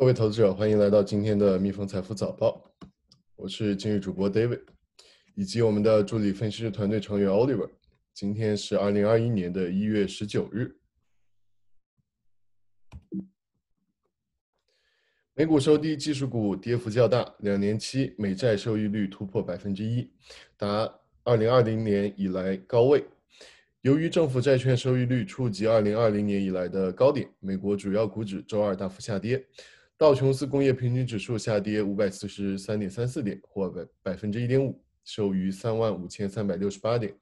各位投资者，欢迎来到今天的蜜蜂财富早报。我是今日主播 David，以及我们的助理分析师团队成员 Oliver。今天是二零二一年的一月十九日。美股收低，技术股跌幅较大，两年期美债收益率突破百分之一，达二零二零年以来高位。由于政府债券收益率触及二零二零年以来的高点，美国主要股指周二大幅下跌。道琼斯工业平均指数下跌五百四十三点三四点，或百百分之一点五，收于三万五千三百六十八点。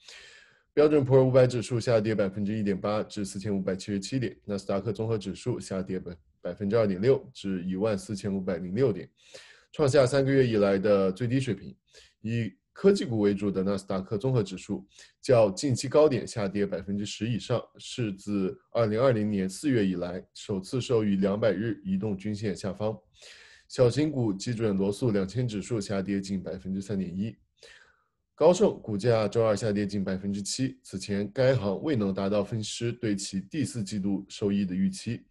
标准普尔五百指数下跌百分之一点八，至四千五百七十七点。纳斯达克综合指数下跌百百分之二点六，至一万四千五百零六点，创下三个月以来的最低水平。以科技股为主的纳斯达克综合指数较近期高点下跌百分之十以上，是自二零二零年四月以来首次收于两百日移动均线下方。小型股基准罗素两千指数下跌近百分之三点一，高盛股价周二下跌近百分之七。此前该行未能达到分析师对其第四季度收益的预期，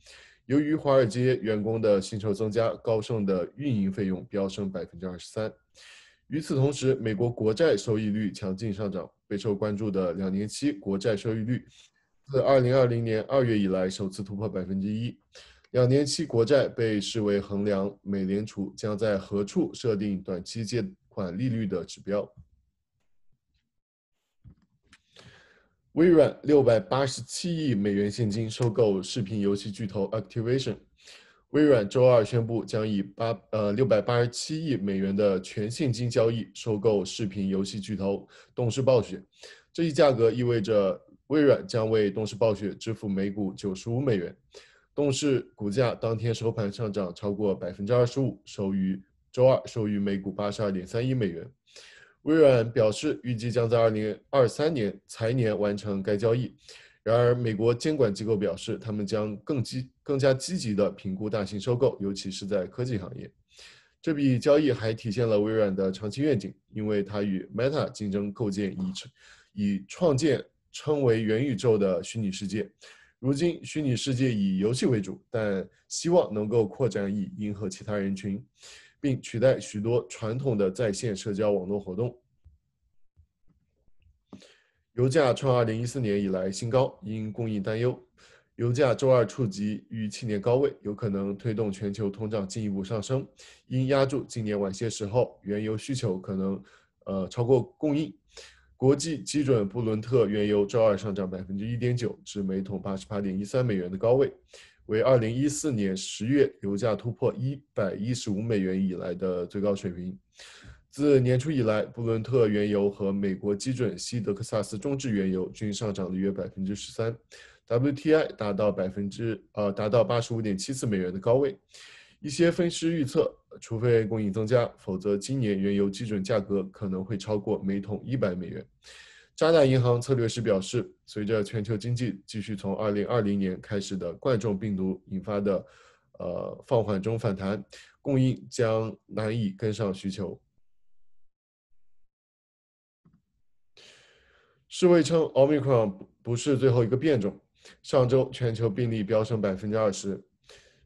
由于华尔街员工的薪酬增加，高盛的运营费用飙升百分之二十三。与此同时，美国国债收益率强劲上涨，备受关注的两年期国债收益率自2020年2月以来首次突破百分之一。两年期国债被视为衡量美联储将在何处设定短期借款利率的指标。微软687亿美元现金收购视频游戏巨头 Activision。微软周二宣布将以八呃六百八十七亿美元的全现金交易收购视频游戏巨头动视暴雪，这一价格意味着微软将为动视暴雪支付每股九十五美元。动视股价当天收盘上涨超过百分之二十五，收于周二收于每股八十二点三一美元。微软表示，预计将在二零二三年财年完成该交易。然而，美国监管机构表示，他们将更积、更加积极地评估大型收购，尤其是在科技行业。这笔交易还体现了微软的长期愿景，因为它与 Meta 竞争构建以以创建称为元宇宙的虚拟世界。如今，虚拟世界以游戏为主，但希望能够扩展以迎合其他人群，并取代许多传统的在线社交网络活动。油价创二零一四年以来新高，因供应担忧，油价周二触及逾七年高位，有可能推动全球通胀进一步上升。因压住今年晚些时候原油需求可能呃超过供应，国际基准布伦特原油周二上涨百分之一点九，至每桶八十八点一三美元的高位，为二零一四年十月油价突破一百一十五美元以来的最高水平。自年初以来，布伦特原油和美国基准西德克萨斯中质原油均上涨了约百分之十三，WTI 达到百分之呃达到八十五点七四美元的高位。一些分析师预测，除非供应增加，否则今年原油基准价格可能会超过每桶一百美元。渣打银行策略师表示，随着全球经济继续从二零二零年开始的冠状病毒引发的呃放缓中反弹，供应将难以跟上需求。世卫称，Omicron 不是最后一个变种。上周全球病例飙升百分之二十。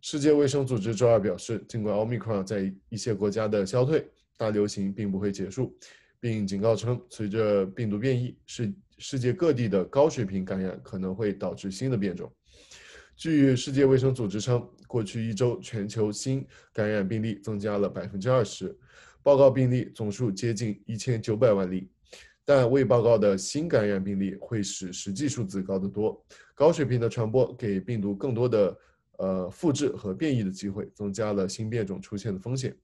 世界卫生组织周二表示，尽管 Omicron 在一些国家的消退，大流行并不会结束，并警告称，随着病毒变异，世世界各地的高水平感染可能会导致新的变种。据世界卫生组织称，过去一周全球新感染病例增加了百分之二十，报告病例总数接近一千九百万例。但未报告的新感染病例会使实际数字高得多。高水平的传播给病毒更多的呃复制和变异的机会，增加了新变种出现的风险。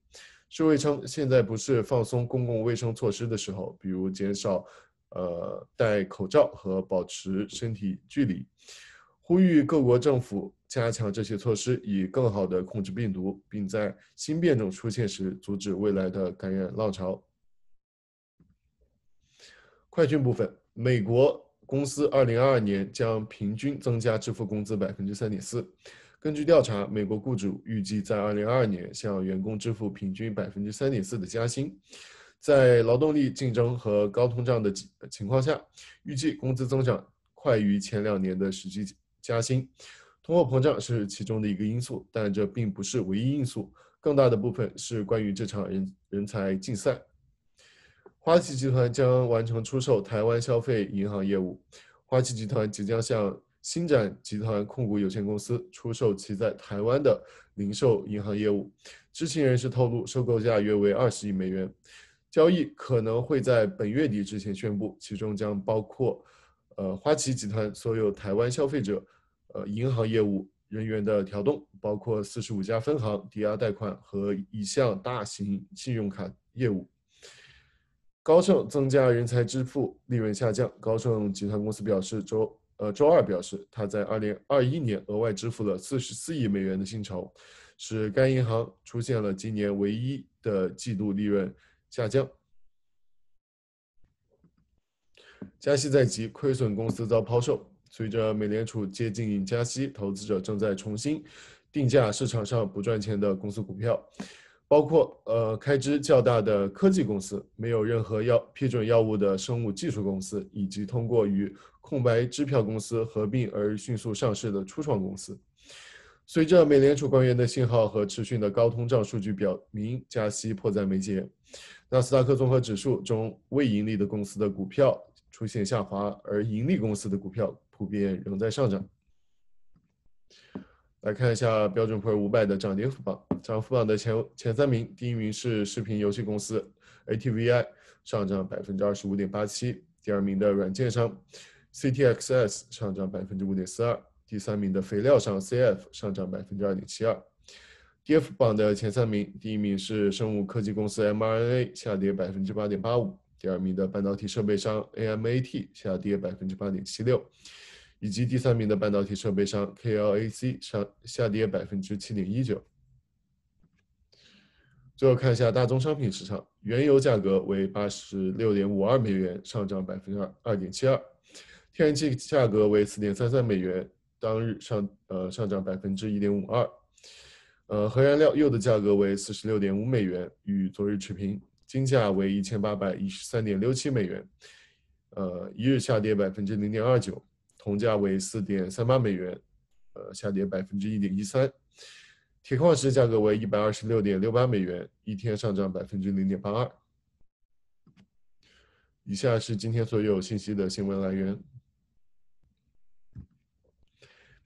世卫称，现在不是放松公共卫生措施的时候，比如减少呃戴口罩和保持身体距离，呼吁各国政府加强这些措施，以更好地控制病毒，并在新变种出现时阻止未来的感染浪潮。快讯部分：美国公司二零二二年将平均增加支付工资百分之三点四。根据调查，美国雇主预计在二零二二年向员工支付平均百分之三点四的加薪。在劳动力竞争和高通胀的情况下，预计工资增长快于前两年的实际加薪。通货膨胀是其中的一个因素，但这并不是唯一因素。更大的部分是关于这场人人才竞赛。花旗集团将完成出售台湾消费银行业务。花旗集团即将向新展集团控股有限公司出售其在台湾的零售银行业务。知情人士透露，收购价约为二十亿美元，交易可能会在本月底之前宣布，其中将包括，呃，花旗集团所有台湾消费者，呃，银行业务。人员的调动包括四十五家分行、抵押贷款和一项大型信用卡业务。高盛增加人才支付，利润下降。高盛集团公司表示，周呃周二表示，他在二零二一年额外支付了四十四亿美元的薪酬，使该银行出现了今年唯一的季度利润下降。加息在即，亏损公司遭抛售。随着美联储接近加息，投资者正在重新定价市场上不赚钱的公司股票，包括呃开支较大的科技公司、没有任何药批准药物的生物技术公司，以及通过与空白支票公司合并而迅速上市的初创公司。随着美联储官员的信号和持续的高通胀数据表明加息迫在眉睫，纳斯达克综合指数中未盈利的公司的股票出现下滑，而盈利公司的股票。普遍仍在上涨。来看一下标准普尔五百的涨跌幅榜，涨幅榜的前前三名，第一名是视频游戏公司 ATVI，上涨百分之二十五点八七；第二名的软件商 CTXS 上涨百分之五点四二；第三名的肥料商 CF 上涨百分之二点七二。跌幅榜的前三名，第一名是生物科技公司 mRNA，下跌百分之八点八五；第二名的半导体设备商 AMAT 下跌百分之八点七六。以及第三名的半导体设备商 KLAC 上下跌百分之七点一九。最后看一下大宗商品市场，原油价格为八十六点五二美元，上涨百分之二二点七二；天然气价格为四点三三美元，当日上呃上涨百分之一点五二；呃，核燃料铀的价格为四十六点五美元，与昨日持平；金价为一千八百一十三点六七美元，呃，一日下跌百分之零点二九。铜价为四点三八美元，呃，下跌百分之一点一三。铁矿石价格为一百二十六点六八美元，一天上涨百分之零点八二。以下是今天所有信息的新闻来源：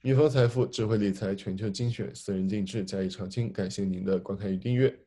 蜜蜂财富智慧理财全球精选，私人定制加以常青。感谢您的观看与订阅。